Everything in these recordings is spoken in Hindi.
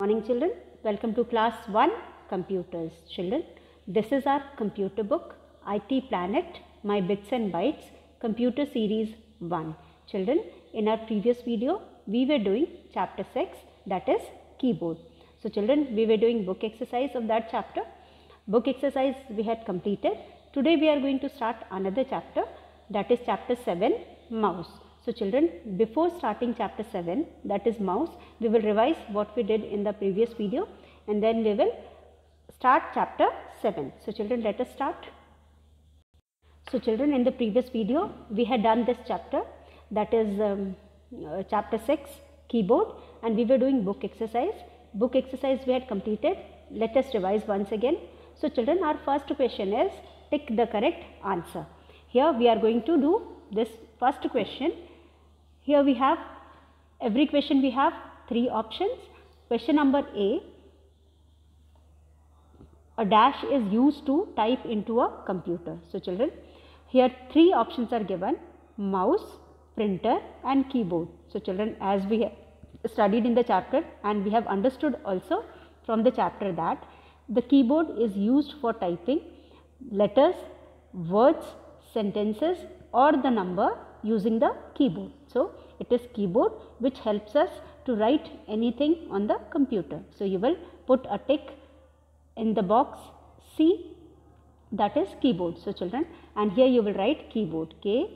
Morning children, welcome to class 1 computers. Children, this is our computer book IT Planet My Bits and Bytes computer series 1. Children, in our previous video we were doing chapter 6 that is keyboard. So children, we were doing book exercise of that chapter. Book exercise we had completed. Today we are going to start another chapter that is chapter 7 mouse. So children, before starting chapter 7 that is mouse, we will revise what we did in the previous video and then we will start chapter 7. So children, let us start. So children, in the previous video, we had done this chapter that is um, uh, chapter 6 keyboard and we were doing book exercise. Book exercise we had completed. Let us revise once again. So children, our first question is tick the correct answer. Here we are going to do this first question here we have every question we have three options. Question number A a dash is used to type into a computer. So children here three options are given mouse, printer and keyboard. So children as we studied in the chapter and we have understood also from the chapter that the keyboard is used for typing letters, words, sentences or the number using the keyboard. So, it is keyboard which helps us to write anything on the computer. So, you will put a tick in the box C that is keyboard. So, children and here you will write keyboard K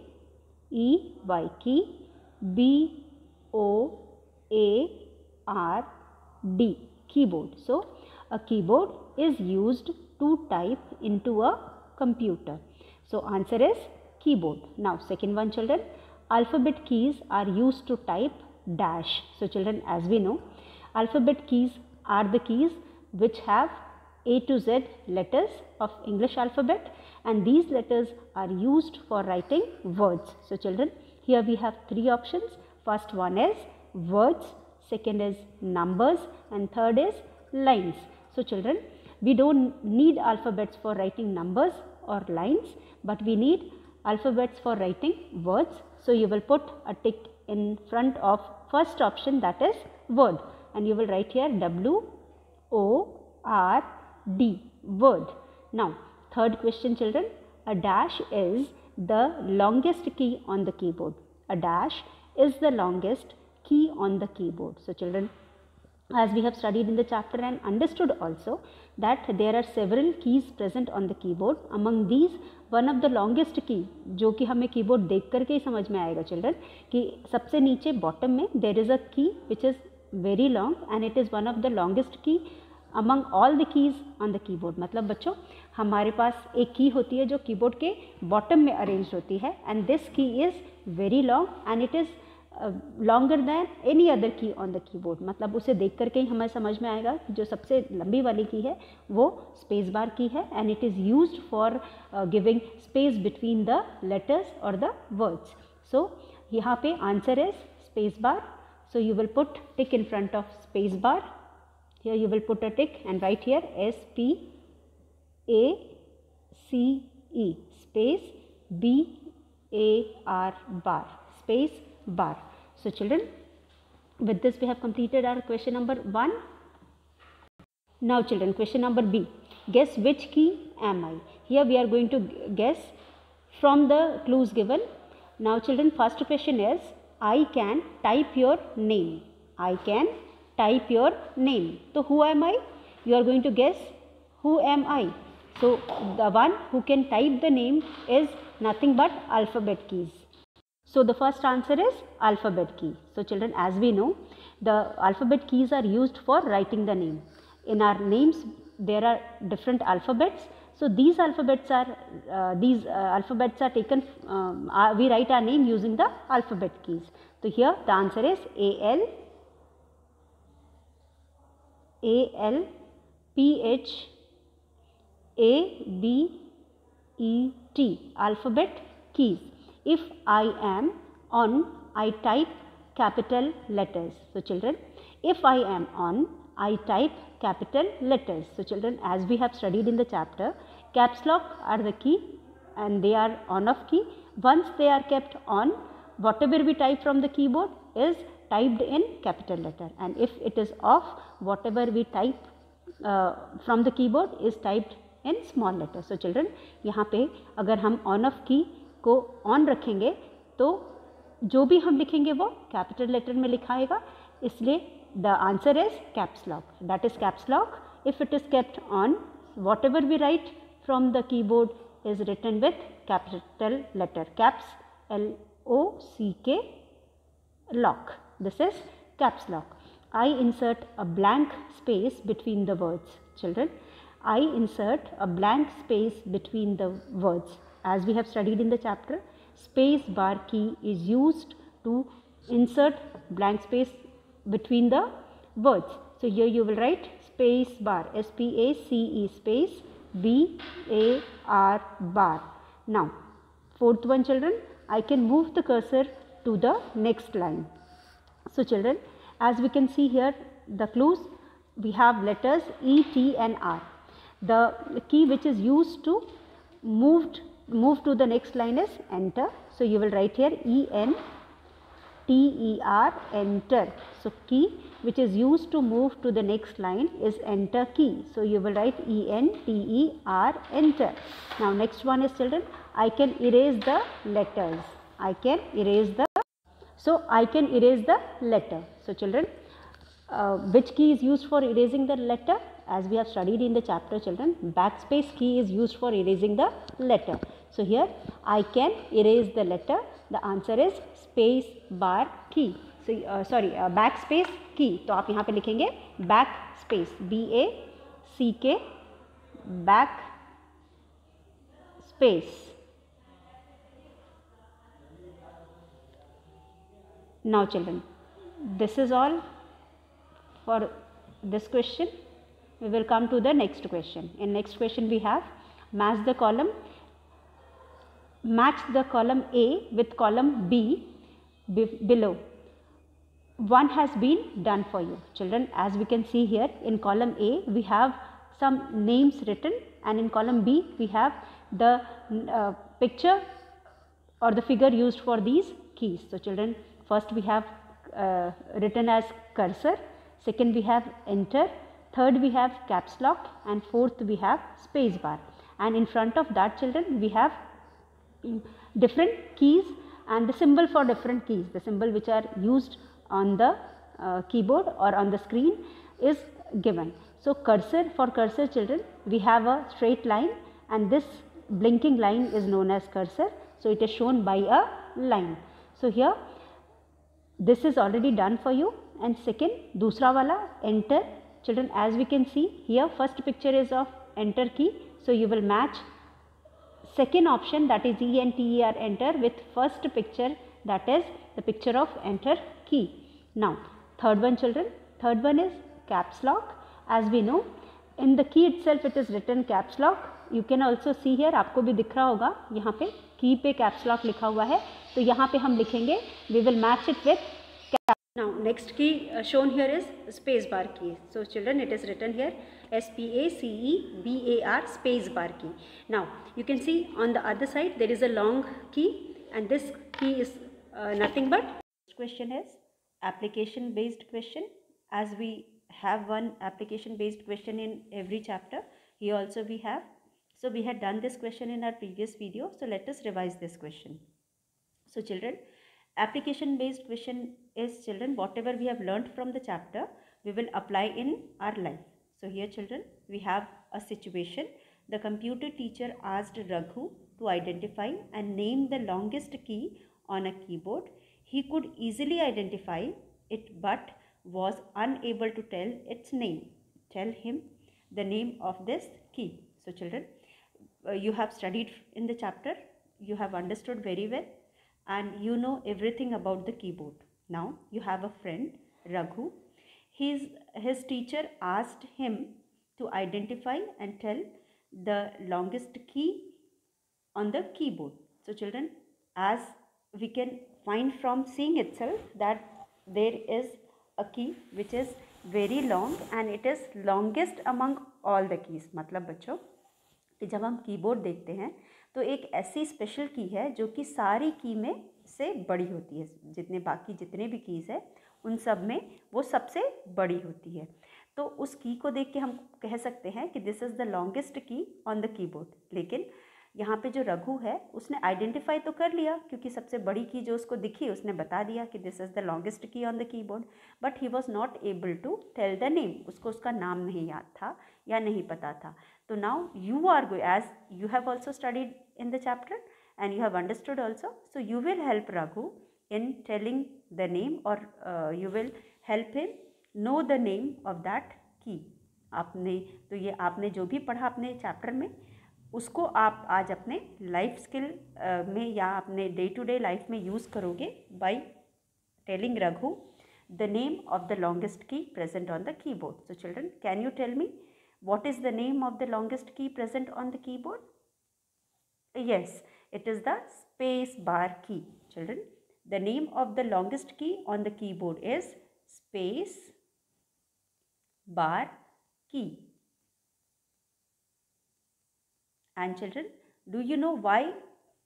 E Y key B O A R D keyboard. So, a keyboard is used to type into a computer. So, answer is keyboard. Now second one children, alphabet keys are used to type dash. So children as we know, alphabet keys are the keys which have A to Z letters of English alphabet and these letters are used for writing words. So children, here we have three options. First one is words, second is numbers and third is lines. So children, we don't need alphabets for writing numbers or lines, but we need alphabets for writing words. So, you will put a tick in front of first option that is word and you will write here W O R D word. Now, third question children, a dash is the longest key on the keyboard. A dash is the longest key on the keyboard. So, children as we have studied in the chapter and understood also that there are several keys present on the keyboard. Among these, one of the longest key, जो कि हमें कीबोर्ड देख करके ही समझ में आएगा चिल्ड्रन कि सबसे नीचे बॉटम में there is a key which is very long and it is one of the longest key among all the keys on the keyboard मतलब बच्चों, हमारे पास एक की होती है जो कीबोर्ड के बॉटम में अरेंज होती है and this key is very long and it is longer than any other key on the keyboard मतलब उसे देख करके ही हमें समझ में आएगा कि जो सबसे लंबी वाली की है, वो स्पेस बार की है and it is use for giving space between the letters और द वर्ड्स सो यहाँ पे answer is space bar so you will put tick in front of space bar here you will put a tick, and write here, S P A C E. Space B A R bar. Space bar. So children, with this we have completed our question number 1. Now children, question number B. Guess which key am I? Here we are going to guess from the clues given. Now children, first question is, I can type your name. I can type your name. So who am I? You are going to guess who am I? So the one who can type the name is nothing but alphabet keys. So the first answer is alphabet key. So children as we know the alphabet keys are used for writing the name. In our names there are different alphabets. So these alphabets are uh, these uh, alphabets are taken um, uh, we write our name using the alphabet keys. So here the answer is A L A L P H A B E T alphabet keys If I am on, I type capital letters. So children, if I am on, I type capital letters. So children, as we have studied in the chapter, caps lock are the key and they are on off key. Once they are kept on, whatever we type from the keyboard is typed in capital letter and if it is off whatever we type uh, from the keyboard is typed in small letter so children यहाँ पे अगर हम on off key को ऑन रखेंगे तो जो भी हम लिखेंगे वो कैपिटल लेटर में लिखाएगा इसलिए the answer is caps lock that is caps lock if it is kept on whatever we write from the keyboard is written with capital letter caps L O C K lock. This is caps lock. I insert a blank space between the words. Children, I insert a blank space between the words. As we have studied in the chapter, space bar key is used to insert blank space between the words. So, here you will write space bar S P A C E space B A R bar. Now, fourth one children, I can move the cursor to the next line. So, children as we can see here the clues we have letters E, T and R. The key which is used to moved move to the next line is enter. So, you will write here E N T E R enter. So, key which is used to move to the next line is enter key. So, you will write E N T E R enter. Now, next one is children I can erase the letters. I can erase the so, I can erase the letter. So, children uh, which key is used for erasing the letter as we have studied in the chapter children backspace key is used for erasing the letter. So, here I can erase the letter the answer is space bar key. So, uh, sorry uh, backspace key तो आप यहाँ पे लिखेंगे backspace B A C K back space Now children, this is all for this question. We will come to the next question. In next question we have match the column, match the column A with column B below. One has been done for you. Children, as we can see here in column A, we have some names written and in column B, we have the uh, picture or the figure used for these keys. So, children, First we have uh, written as cursor, second we have enter, third we have caps lock and fourth we have space bar and in front of that children we have different keys and the symbol for different keys, the symbol which are used on the uh, keyboard or on the screen is given. So, cursor for cursor children we have a straight line and this blinking line is known as cursor. So, it is shown by a line. So, here this is already done for you and second dusra wala enter children as we can see here first picture is of enter key so you will match second option that is E N T E R enter with first picture that is the picture of enter key. Now third one children third one is caps lock as we know in the key itself it is written caps lock you can also see here आपको भी दिख रहा होगा यहाँ पे की पे कैप्स लॉक लिखा हुआ है तो यहाँ पे हम लिखेंगे we will match it with now next key uh, shown here is space bar key so children it is written here s p a c e b a r space bar key now you can see on the other side there is a long key and this key is uh, nothing but question is application based question as we have one application based question in every chapter here also we have so we had done this question in our previous video. So let us revise this question. So children, application based question is children whatever we have learned from the chapter we will apply in our life. So here children we have a situation. The computer teacher asked Raghu to identify and name the longest key on a keyboard. He could easily identify it but was unable to tell its name. Tell him the name of this key. So children uh, you have studied in the chapter, you have understood very well and you know everything about the keyboard. Now you have a friend Raghu. His, his teacher asked him to identify and tell the longest key on the keyboard. So children as we can find from seeing itself that there is a key which is very long and it is longest among all the keys. मतलब बच्चों कि जब हम कीबोर्ड देखते हैं तो एक ऐसी स्पेशल की है जो कि सारी की में से बड़ी होती है। जितने बाकी जितने भी कीज़ है, उन सब में वो सबसे बड़ी होती है। तो उस की को देख के हम कह सकते हैं कि this is the longest key on the keyboard लेकिन यहाँ पे जो रघु है, उसने आइडेंटिफाई तो कर लिया, क्योंकि सबसे बड़ी की जो उसको दिखी, उसने बता दिया कि this is the longest key on the keyboard but he was not able to tell the name उसको उसका नाम नहीं याद था या नहीं पता था। तो now you are go as you have also studied in the chapter and you have understood also so you will help Raghu in telling the name और you will help him know the name of that key आपने तो ये आपने जो भी पढ़ा अपने चैप्टर में, उसको आप आज अपने लाइफ स्किल में या अपने डे टू डे लाइफ में यूज़ करोगे by telling Raghu the name of the longest key present on the keyboard so children can you tell me what is the name of the longest key present on the keyboard? Yes, it is the space bar key. Children, the name of the longest key on the keyboard is space bar key. And children, do you know why,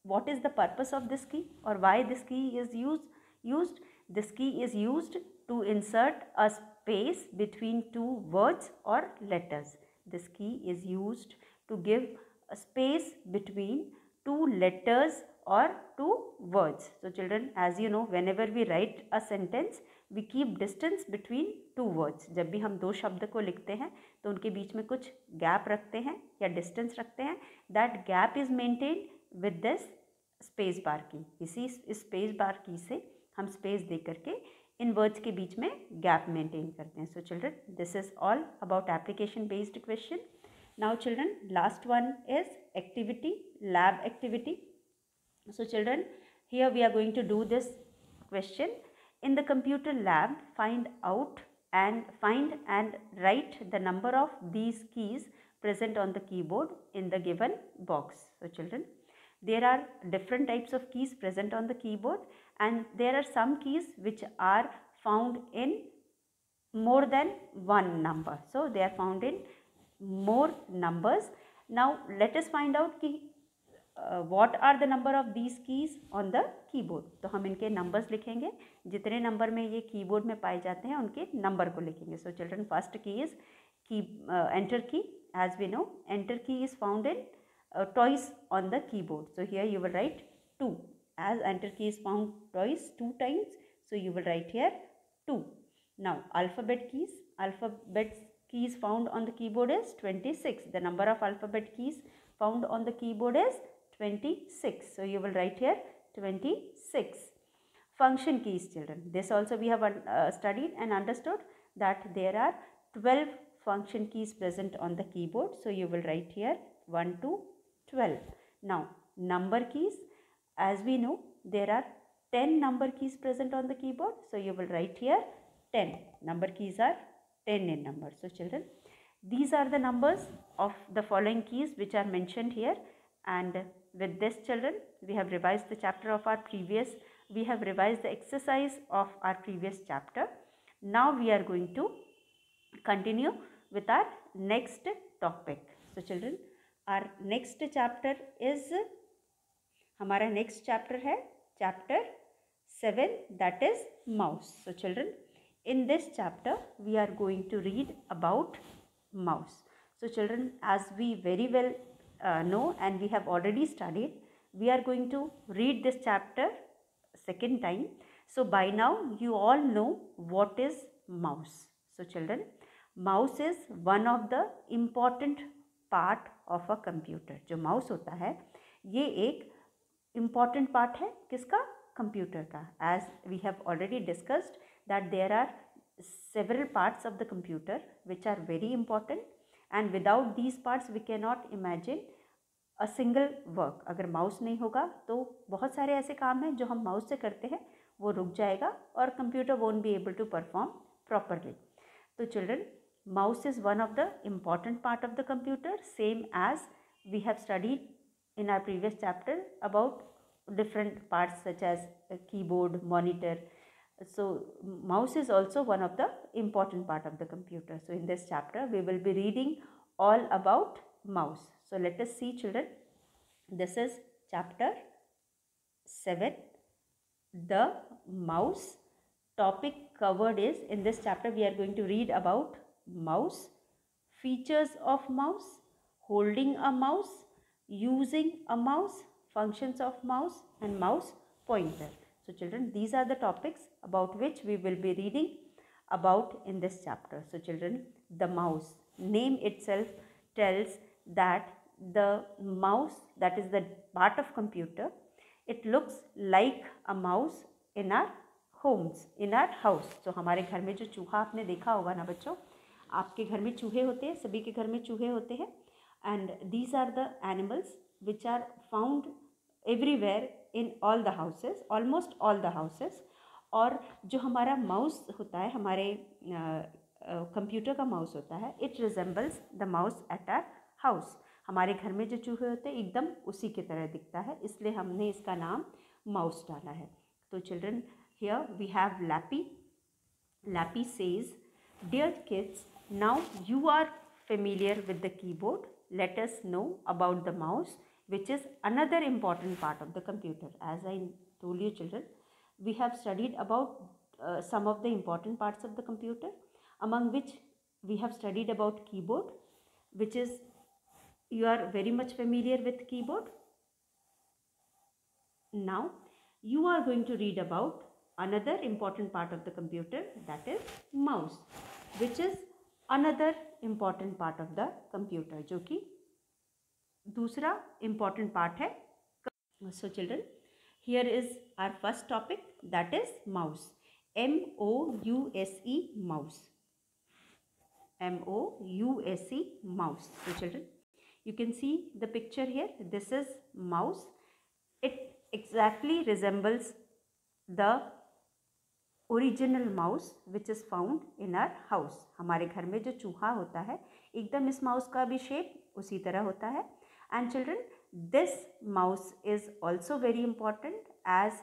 what is the purpose of this key or why this key is used? used? This key is used to insert a space between two words or letters. This key is used to give a space between two letters or two words. So children, as you know, whenever we write a sentence, we keep distance between two words जब भी हम दो शब्द को लिखते हैं तो उनके बीच में कुछ गैप रखते हैं या डिस्टेंस रखते हैं that gap is maintain with this space bar key इसी इस स्पेस बार की से हम स्पेस दे करके इन वर्ड्स के बीच में गैप मेंटेन करते हैं। So children this is all about application based question now children last one is activity lab activity so children here we are going to do this question in the computer lab find out and find and write the number of these keys present on the keyboard in the given box so children there are different types of keys present on the keyboard and there are some keys which are found in more than one number. So, they are found in more numbers. Now, let us find out ki, uh, what are the number of these keys on the keyboard. to hum inke numbers likhenge jitne number mein ye keyboard mein paaye jate hain unke number ko likhenge So, children first key is key, uh, enter key as we know enter key is found in uh, twice on the keyboard. So, here you will write 2 as enter key is found twice, two times. So you will write here 2. Now alphabet keys, alphabet keys found on the keyboard is 26. The number of alphabet keys found on the keyboard is 26. So you will write here 26. Function keys children. This also we have uh, studied and understood that there are 12 function keys present on the keyboard. So you will write here 1 to 12. Now number keys as we know there are 10 number keys present on the keyboard. So, you will write here 10. Number keys are 10 in number. So, children these are the numbers of the following keys which are mentioned here and with this children, we have revised the chapter of our previous, we have revised the exercise of our previous chapter. Now we are going to continue with our next topic. So children, our next chapter is, हमारा नेक्स्ट चैप्टर है chapter seven that is mouse so children in this chapter we are going to read about mouse so children as we very well know and we have already studied we are going to read this chapter second time so by now you all know what is mouse so children mouse is one of the important part of a computer जो माउस होता है, ये एक important पार्ट है किसका? कंप्यूटर का। As we have already discussed that there are several parts of the computer which are very important and without these parts we can not imagine a single work अगर माउस नहीं होगा तो बहुत सारे ऐसे काम हैं जो हम माउस से करते हैं, वो रुक जाएगा और computer won't be able to perform properly तो children mouse is one of the important part of the computer same as we have studied in our previous chapter about different parts such as keyboard monitor So mouse is also one of the important part of the computer. So in this chapter we will be reading all about mouse. So let us see children. This is chapter 7 the mouse topic covered is in this chapter we are going to read about mouse, features of mouse, holding a mouse, using a mouse, functions of mouse and mouse pointer. So children these are the topics about which we will be reading about in this chapter. So children the mouse name itself tells that the mouse that is the part of computer it looks like a mouse in our homes in our house so हमारे घर में जो चूहा आपने देखा होगा ना बच्चों आपके घर में चूहे होते हैं सभी के घर में चूहे होते हैं and these are the animals which are found everywhere in all the houses almost all the houses और जो हमारा माउस होता है, हमारे कंप्यूटर का माउस होता है it resembles the mouse at our house हमारे घर में जो चूहे होते हैं, एकदम उसी की तरह दिखता है, इसलिए हमने इसका नाम माउस डाला है। तो children here we have lappy lappy says dear kids now you are familiar with the keyboard let us know about the mouse which is another important part of the computer. As I told you children, we have studied about uh, some of the important parts of the computer among which we have studied about keyboard which is you are very much familiar with keyboard. Now you are going to read about another important part of the computer that is mouse which is another important part of the computer जो कि दूसरा इंपॉर्टेंट पार्ट है so children here is our first topic that is mouse M O U S E mouse M O U S E mouse so children you can see the picture here this is mouse it exactly resembles the original mouse which is found in our house हमारे घर में जो चूहा होता है, एकदम इस माउस का भी शेप उसी तरह होता है. And children this mouse is also very important as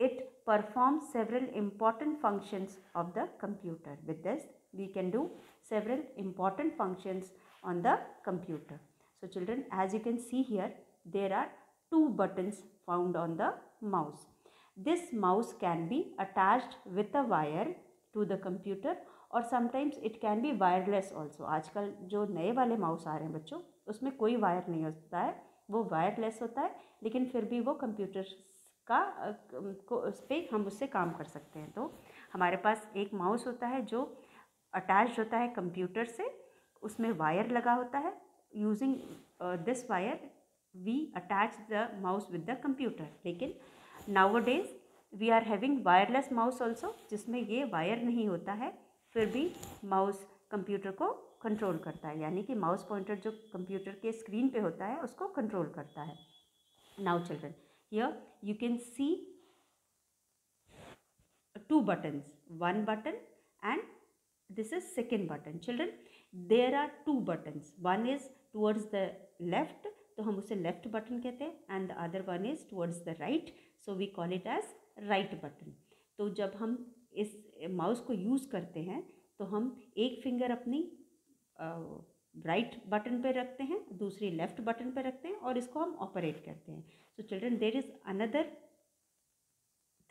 it perform several important functions of the computer with this we can do several important functions on the computer so children as you can see here there are two buttons found on the mouse This mouse can be attached with a wire to the computer और sometimes it can be wireless also आजकल जो नए वाले माउस आ रहे हैं बच्चों, उसमें कोई वायर नहीं होता है। वो वायरलेस होता है, लेकिन फिर भी वो कंप्यूटर का को, उस पर हम उससे काम कर सकते हैं। तो हमारे पास एक माउस होता है जो अटैच होता है कंप्यूटर से, उसमें वायर लगा होता है। Using this wire we attach the mouse with the computer लेकिन nowadays we are having wireless mouse also जिसमें ये वायर नहीं होता है, फिर भी माउस कंप्यूटर को कंट्रोल करता है। यानी कि माउस पॉइंटर जो कंप्यूटर के स्क्रीन पे होता है, उसको कंट्रोल करता है। Now children you can see two buttons one button and this is second button children there are two buttons one is towards the left तो हम उसे लेफ़्ट बटन कहते हैं and the other one is towards the right so we call it as right button तो जब हम इस माउस को यूज़ करते हैं तो हम एक फिंगर अपनी राइट बटन पे रखते हैं, दूसरी लेफ़्ट बटन पे रखते हैं और इसको हम ऑपरेट करते हैं। So children there is another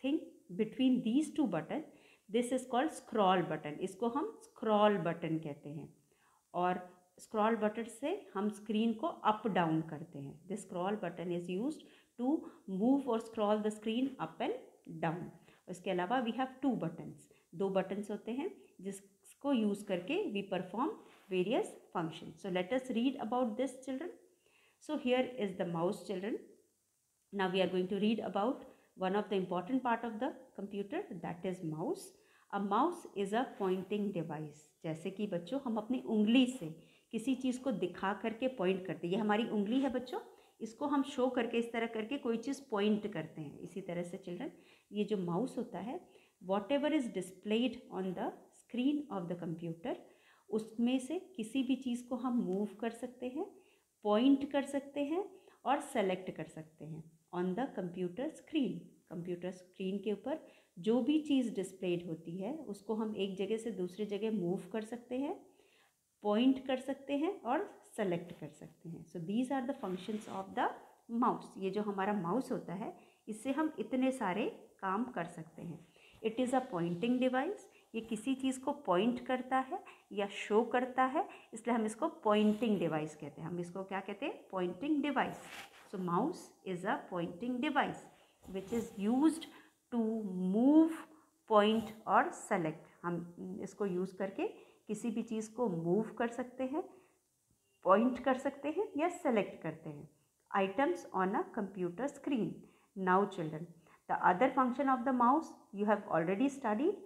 thing between these two button this is called scroll button इसको हम स्क्रॉल बटन कहते हैं। और स्क्रॉल बटन से हम स्क्रीन को अप डाउन करते हैं। The scroll button is use to move और scroll the screen up and down उसके अलावा वी हैव टू बटन्स दो बटन्स होते हैं जिसको यूज़ करके we perform various function so let us read about this children so here is the mouse children now, we are going to read about one of the important part of the computer, that is mouse. A mouse is a pointing device. जैसे कि बच्चों, हम अपनी उंगली से किसी चीज़ को दिखा करके पॉइंट करते ये हमारी उंगली है, बच्चों? इसको हम शो करके, इस तरह करके कोई चीज़ पॉइंट करते हैं। इसी तरह से चिल्ड्रन ये जो माउस होता है whatever is displayed on the screen of the computer उसमें से किसी भी चीज़ को हम मूव कर सकते हैं पॉइंट कर सकते हैं और सेलेक्ट कर सकते हैं on the computer screen computer screen के ऊपर जो भी चीज़ डिस्प्लेड होती है, उसको हम एक जगह से दूसरी जगह मूव कर सकते हैं। पॉइंट कर सकते हैं और सेलेक्ट कर सकते हैं। So these are the functions of the mouse ये जो हमारा माउस होता है, इससे हम इतने सारे काम कर सकते हैं। It is a pointing device ये किसी चीज़ को पॉइंट करता है या शो करता है, इसलिए हम इसको पॉइंटिंग डिवाइस कहते हैं। हम इसको क्या कहते हैं? Pointing device so mouse is a pointing device which is use to move point और सेलेक्ट हम इसको यूज़ करके किसी भी चीज़ को मूव कर सकते हैं पॉइंट कर सकते हैं या सेलेक्ट करते हैं। Items on a computer screen now children the other function of the mouse you have already studied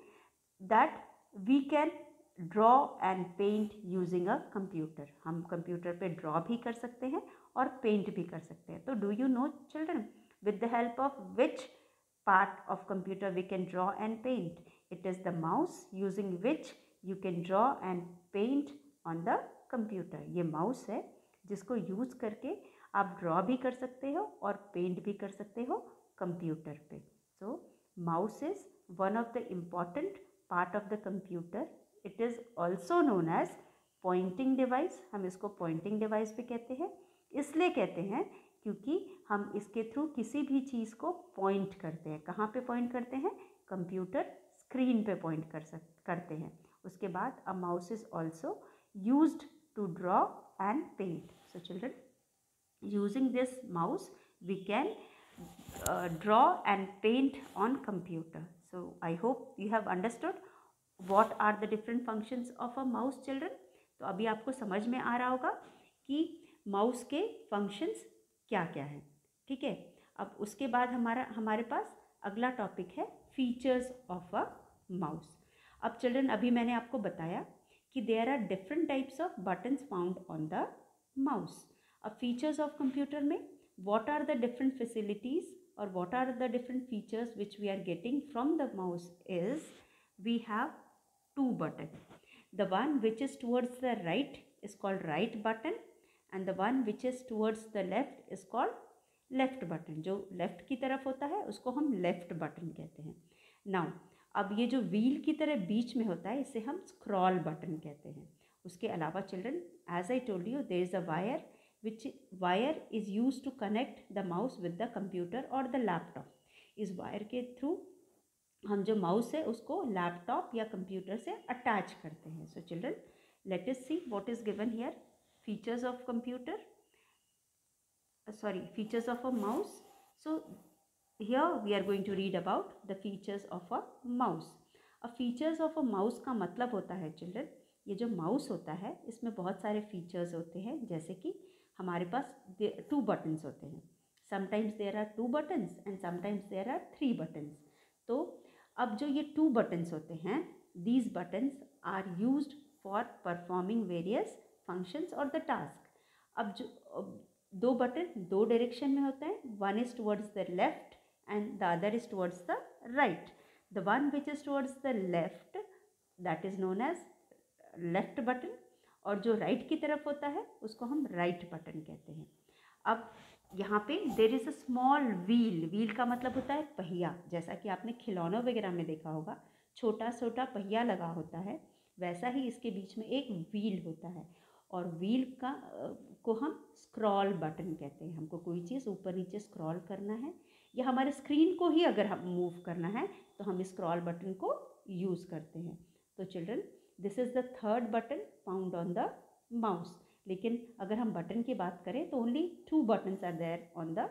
that we can draw and paint using a computer हम कंप्यूटर पे ड्रॉ भी कर सकते हैं और पेंट भी कर सकते हैं। तो do you know children with the help of which part of computer we can draw and paint it is the mouse using which you can draw and paint on the computer ये माउस है, जिसको यूज़ करके आप ड्रॉ भी कर सकते हो और पेंट भी कर सकते हो कंप्यूटर पे. So mouse is one of the important part of the computer it is also known as pointing device हम इसको पॉइंटिंग डिवाइस भी कहते हैं. इसलिए कहते हैं क्योंकि हम इसके थ्रू किसी भी चीज़ को पॉइंट करते हैं. कहाँ पे पॉइंट करते हैं? कंप्यूटर स्क्रीन पे पॉइंट कर सक, करते हैं. उसके बाद a mouse is also use to draw and paint so children using this mouse we can draw and paint on computer so I hope you have understood what are the different functions of a mouse children तो अभी आपको समझ में आ रहा होगा कि माउस के फ़ंक्शंस क्या क्या हैं। ठीक है? अब उसके बाद हमारा, हमारे पास अगला टॉपिक है फीचर्स ऑफ़ अ माउस अब चिल्ड्रन अभी मैंने आपको बताया कि there are different types of buttons found on the mouse अब फीचर्स ऑफ़ कंप्यूटर में what are the different facilities और what are the different features which we are getting from the mouse is we have two button. The one which is towards the right is called right button and the one which is towards the left is called left button जो लेफ़्ट की तरफ़ होता है, उसको हम लेफ़्ट बटन कहते हैं. नाउ अब ये जो व्हील की तरह बीच में होता है, इसे हम स्क्रॉल बटन कहते हैं। उसके अलावा children as I told you there is a wire which wire is use to connect the mouse with the computer और द लैपटॉप इस वायर के थ्रू हम जो माउस है, उसको लैपटॉप या कंप्यूटर से अटैच करते हैं। So children let is see what is given here features of computer sorry features of a mouse so here we are going to read about the features of a mouse a features of a mouse का मतलब होता है चिल्ड्रन ये जो माउस होता है, इसमें बहुत सारे फीचर्स होते हैं, जैसे कि हमारे पास टू बटन्स होते हैं। Sometimes there are two buttons and sometimes there are three buttons तो अब जो ये टू बटन्स होते हैं these buttons are use for performing various functions और द टास्क अब जो दो बटन दो डायरेक्शन में होते हैं one is towards the left and the other is towards the right the one which is towards the left that is known as left button और जो right की तरफ़ होता है, उसको हम right बटन कहते हैं। अब यहाँ पे there is a small wheel wheel का मतलब होता है पहिया। जैसा कि आपने खिलौनों वगैरह में देखा होगा छोटा छोटा पहिया लगा होता है, वैसा ही इसके बीच में एक व्हील होता है। और व्हील का को हम स्क्रॉल बटन कहते हैं। हमको कोई चीज़ ऊपर नीचे स्क्रॉल करना है या हमारे स्क्रीन को ही अगर हम मूव करना है तो हम स्क्रॉल बटन को यूज़ करते हैं। तो children this is the third button found on the mouse लेकिन अगर हम बटन की बात करें तो only two buttons are there on the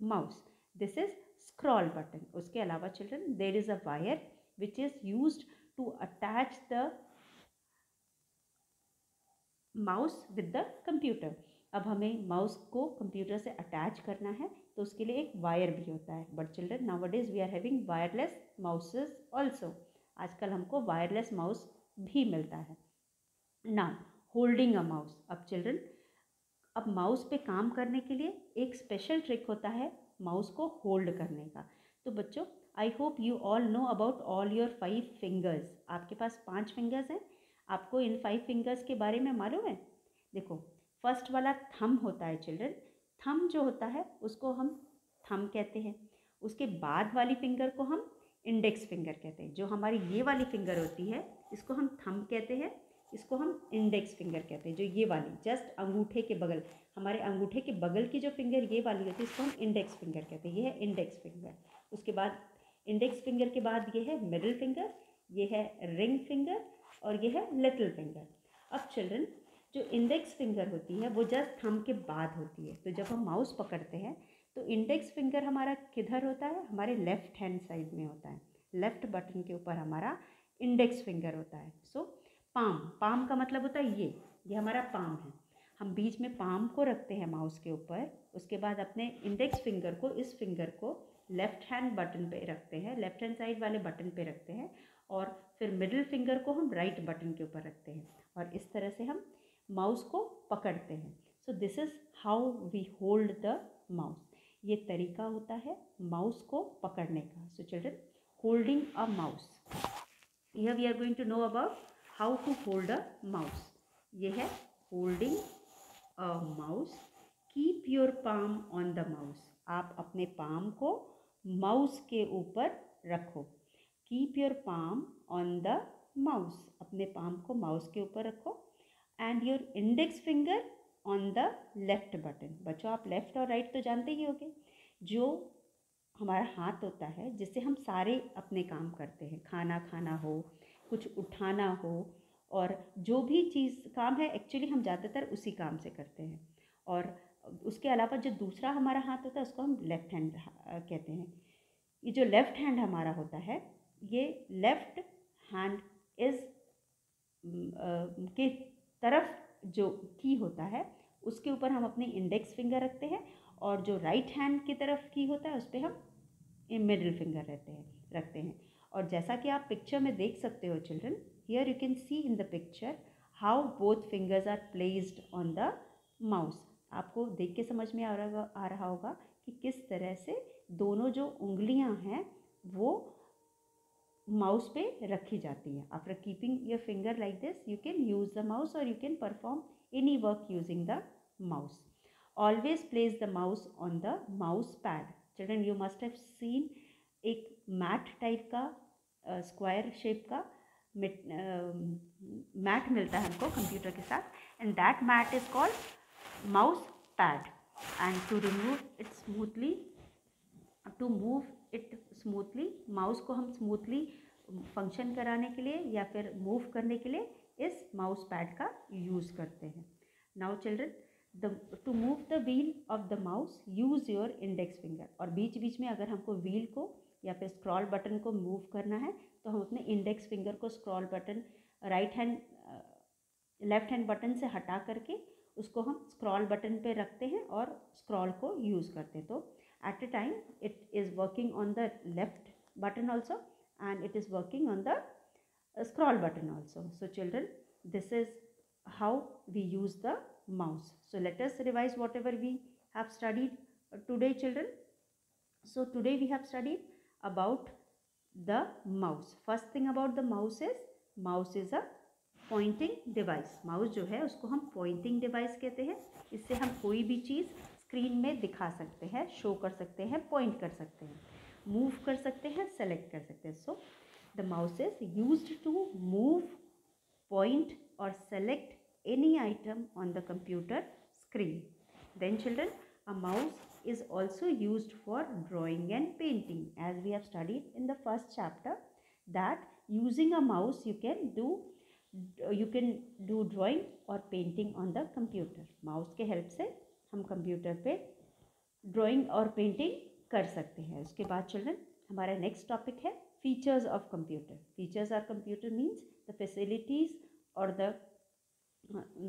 mouse this is scroll button उसके अलावा children there is a wire which is use to attach the mouse with the computer अब हमें माउस को कंप्यूटर से अटैच करना है तो उसके लिए एक वायर भी होता है। But children nowadays we are having wireless mouses also आजकल हमको वायरलेस माउस भी मिलता है। ना होल्डिंग अ माउस अब चिल्ड्रन अब माउस पे काम करने के लिए एक स्पेशल ट्रिक होता है माउस को होल्ड करने का। तो बच्चों I hope you all know about all your five fingers आपके पास पाँच फिंगर्स हैं। आपको इन फाइव फिंगर्स के बारे में मालूम है? देखो फ़र्स्ट वाला थम होता है, चिल्ड्रन। थम जो होता है, उसको हम थम कहते हैं। उसके बाद वाली फिंगर को हम इंडेक्स फिंगर कहते हैं। जो हमारी ये वाली फिंगर होती है, इसको हम थम कहते हैं। इसको हम इंडेक्स फिंगर कहते हैं, जो ये वाली, जस्ट अंगूठे के बगल। हमारे अंगूठे के बगल की जो फिंगर ये वाली होती है, इसको हम इंडेक्स फिंगर कहते हैं। ये है इंडेक्स फिंगर। उसके बाद, इंडेक्स फिंगर के बाद ये है मिडिल फिंगर, ये है रिंग फिंगर और ये है लिटिल फिंगर। अब चिल्ड्रन जो इंडेक्स फिंगर होती है, वो जस्ट थम के बाद होती है। तो जब हम माउस पकड़ते हैं तो इंडेक्स फिंगर हमारा किधर होता है? हमारे लेफ़्ट हैंड साइड में होता है। लेफ़्ट बटन के ऊपर हमारा इंडेक्स फिंगर होता है। सो पाम पाम का मतलब होता है ये ये हमारा पाम है। हम बीच में पाम को रखते हैं माउस के ऊपर, उसके बाद अपने इंडेक्स फिंगर को इस फिंगर को लेफ़्ट हैंड बटन पे रखते हैं लेफ़्ट हैंड साइड वाले बटन पे रखते हैं, और फिर मिडिल फिंगर को हम राइट right बटन के ऊपर रखते हैं। और इस तरह से हम माउस को पकड़ते हैं। So this is how we hold the mouse ये तरीका होता है माउस को पकड़ने का। So children holding a mouse यह we are going to know about how to hold a mouse ये है holding a mouse keep your palm on the mouse आप अपने पाम को माउस के ऊपर रखो। Keep your palm on the mouse अपने पाम को माउस के ऊपर रखो। And your index finger on the left button बच्चों, आप लेफ़्ट और राइट तो जानते ही होंगे। जो हमारा हाथ होता है, जिससे हम सारे अपने काम करते हैं। खाना खाना हो, कुछ उठाना हो, और जो भी चीज़, काम है एक्चुअली हम ज़्यादातर उसी काम से करते हैं। और उसके अलावा जो दूसरा हमारा हाथ होता है, उसको हम लेफ़्ट हैंड कहते हैं। ये जो लेफ़्ट हैंड हमारा होता है, ये लेफ़्ट हैंड इज़ के तरफ़ जो की होता है, उसके ऊपर हम अपनी इंडेक्स फिंगर रखते हैं और जो राइट हैंड की तरफ़ की होता है, उस पर हम मिडिल फिंगर रहते हैं, रखते हैं। और जैसा कि आप पिक्चर में देख सकते हो children here you can see in the picture how both fingers are placed on the mouse आपको देख के समझ में आ रहा आ रहा होगा कि किस तरह से दोनों जो उंगलियाँ हैं, वो माउस पे रखी जाती है। After keeping your finger like this you can use the mouse और you can perform any work using the mouse always place the mouse on the mouse pad children you must have seen एक मैट टाइप का स्क्वायर शेप का मैट मिलता है हमको कंप्यूटर के साथ। And that mat is called mouse pad and to remove it smoothly to move it smoothly mouse को हम स्मूथली फ़ंक्शन कराने के लिए या फिर मूव करने के लिए इस माउस पैड का यूज़ करते हैं। Now children the to move the wheel of the mouse use your index finger और बीच बीच में अगर हमको व्हील को या फिर स्क्रॉल बटन को मूव करना है तो हम अपने इंडेक्स फिंगर को scroll button right hand left hand button से हटा करके उसको हम स्क्रॉल बटन पे रखते हैं और स्क्रॉल को यूज़ करते हैं। तो at a time it is working on the left button also and it is working on the scroll button also so children this is how we use the mouse so let us revise whatever we have studied today children so today we have studied about the mouse first thing about the mouse is mouse is a pointing device mouse जो है उसको हम पॉइंटिंग डिवाइस कहते हैं इससे हम कोई भी चीज़ स्क्रीन में दिखा सकते हैं शो कर सकते हैं पॉइंट कर सकते हैं मूव कर सकते हैं सेलेक्ट कर सकते हैं। So the mouse is use to move point और select any item on the computer screen then children a mouse is also used for drawing and painting. As we have studied in the first chapter, that using a mouse, you can do you can do drawing और painting on the computer mouse के हेल्प से हम कंप्यूटर पे ड्राइंग और पेंटिंग कर सकते हैं। उसके बाद चिल्ड्रन हमारा नेक्स्ट टॉपिक है features of computer features of computer means the facilities और the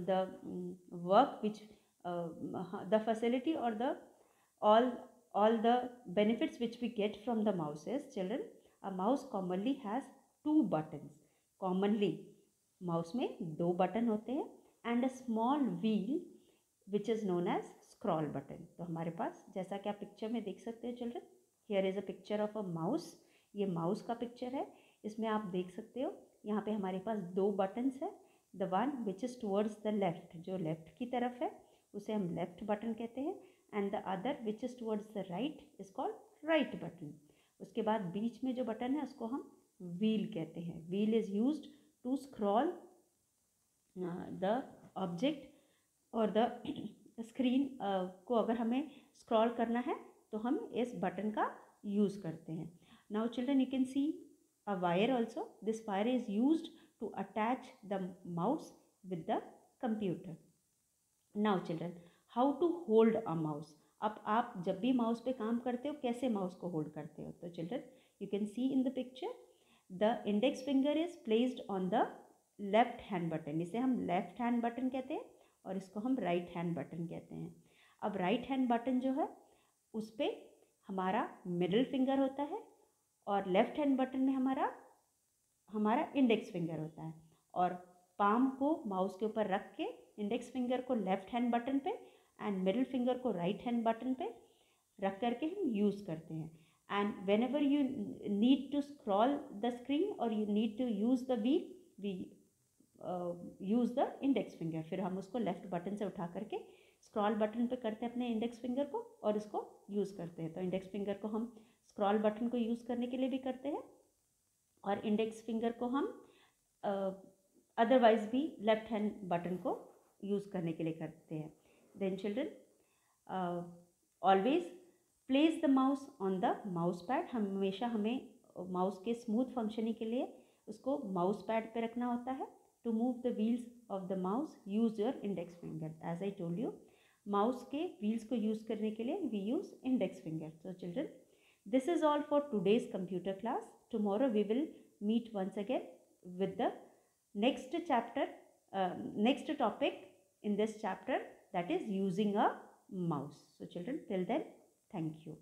the work which the facility और the all the benefits which we get from the mouse is children, a mouse commonly has two buttons commonly mouse में दो बटन होते हैं and a small wheel which is known as scroll button तो हमारे पास, जैसा कि आप पिक्चर में देख सकते हो children here is a picture of a mouse ये माउस का पिक्चर है। इसमें आप देख सकते हो, यहाँ पे हमारे पास दो बटन्स है। The one which is towards the left जो लेफ़्ट की तरफ़ है, उसे हम लेफ़्ट बटन कहते हैं। And the other which is towards the right is called right button उसके बाद बीच में जो बटन है, उसको हम व्हील कहते हैं। Wheel is use to scroll the object और द स्क्रीन को अगर हमें स्क्रॉल करना है तो हम इस बटन का यूज़ करते हैं। Now children you can see a wire also this wire is use to attach the mouse with the computer. Now children, how to hold a mouse? अब आप जब भी माउस पे काम करते हो, कैसे माउस को होल्ड करते हो? तो children, you can see in the picture, the index finger is placed on the left hand button. इसे हम लेफ़्ट हैंड बटन कहते हैं। और इसको हम राइट हैंड बटन कहते हैं। अब राइट हैंड बटन जो है, उस पर हमारा मिडिल फिंगर होता है और लेफ़्ट हैंड बटन में हमारा हमारा इंडेक्स फिंगर होता है। और पाम को माउस के ऊपर रख के इंडेक्स फिंगर को लेफ़्ट हैंड बटन पे एंड मिडिल फिंगर को राइट हैंड बटन पे रख करके हम यूज़ करते हैं। And whenever you need to scroll the screen और you need to use the we we use the index finger फिर हम उसको लेफ़्ट बटन से उठा करके स्क्रॉल बटन पे करते हैं अपने इंडेक्स फिंगर को और इसको यूज़ करते हैं। तो इंडेक्स फिंगर को हम स्क्रॉल बटन को यूज़ करने के लिए भी करते हैं और इंडेक्स फिंगर को हम अदरवाइज़ uh, भी लेफ़्ट हैंड बटन को यूज़ करने के लिए करते हैं। Then children always place the mouse on the mouse pad हमेशा हमें माउस के स्मूथ फंक्शनिंग के लिए उसको माउस पैड पे रखना होता है। to move the wheels of the mouse use your index finger as I told you mouse के व्हील्स को यूज़ करने के लिए we use index finger so children this is all for today's computer class tomorrow we will meet once again with the next chapter uh, next topic in this chapter that is using a mouse so children till then thank you